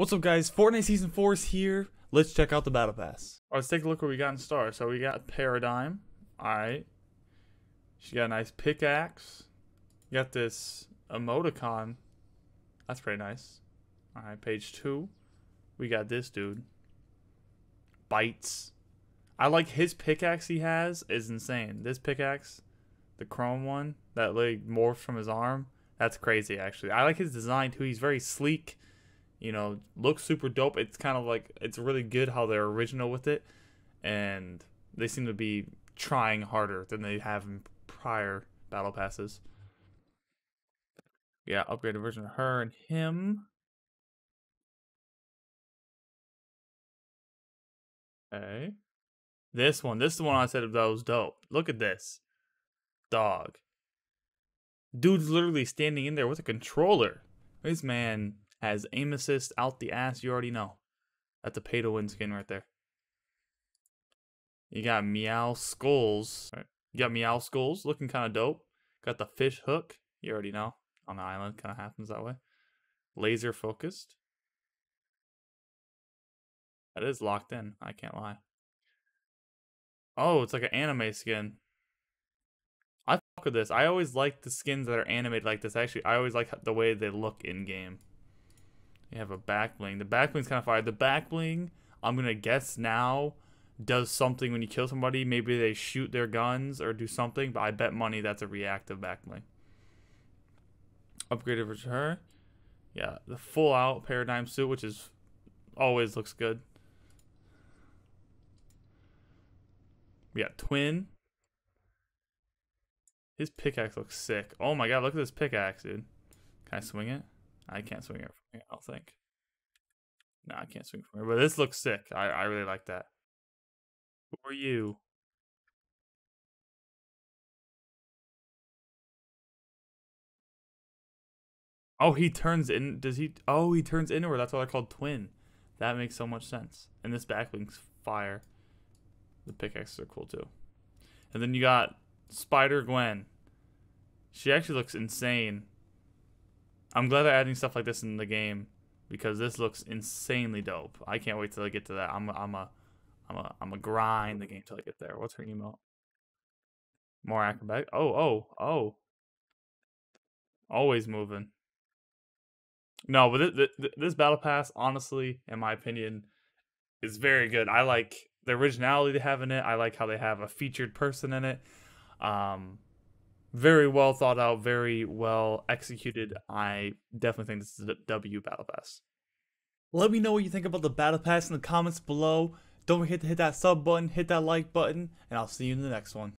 What's up, guys? Fortnite Season 4 is here. Let's check out the Battle Pass. Oh, let's take a look what we got in Star. So we got Paradigm. Alright. She got a nice pickaxe. You got this emoticon. That's pretty nice. Alright, page 2. We got this dude. Bytes. I like his pickaxe he has is insane. This pickaxe, the chrome one, that like morphs from his arm, that's crazy actually. I like his design too. He's very sleek you know, looks super dope. It's kind of like it's really good how they're original with it, and they seem to be trying harder than they have in prior battle passes. Yeah, upgraded version of her and him. Okay. This one, this is the one I said that was dope. Look at this. Dog. Dude's literally standing in there with a controller. This man has aim assist out the ass. You already know. That's a pay to win skin right there. You got Meow Skulls. You got Meow Skulls looking kind of dope. Got the fish hook. You already know. On the island, kind of happens that way. Laser focused. That is locked in. I can't lie. Oh, it's like an anime skin. I fuck with this. I always like the skins that are animated like this. Actually, I always like the way they look in game. You have a back bling. The back bling's kind of fire. The back bling, I'm gonna guess now, does something when you kill somebody. Maybe they shoot their guns or do something. But I bet money that's a reactive back bling. Upgraded for her. Yeah, the full out paradigm suit, which is always looks good. We got twin. His pickaxe looks sick. Oh my god, look at this pickaxe, dude. Can I swing it? I can't swing it from here, I don't think. No, I can't swing from here. But this looks sick. I, I really like that. Who are you? Oh, he turns in. Does he? Oh, he turns inward. That's why I called twin. That makes so much sense. And this back bling's fire. The pickaxes are cool too. And then you got Spider Gwen. She actually looks insane. I'm glad they're adding stuff like this in the game because this looks insanely dope. I can't wait till I get to that. I'm a, I'm a I'm a I'm a grind the game till I get there. What's her email? More acrobatic. Oh oh oh. Always moving. No, but this, this battle pass, honestly, in my opinion, is very good. I like the originality they have in it. I like how they have a featured person in it. Um, very well thought out, very well executed. I definitely think this is a W Battle Pass. Let me know what you think about the Battle Pass in the comments below. Don't forget to hit that sub button, hit that like button, and I'll see you in the next one.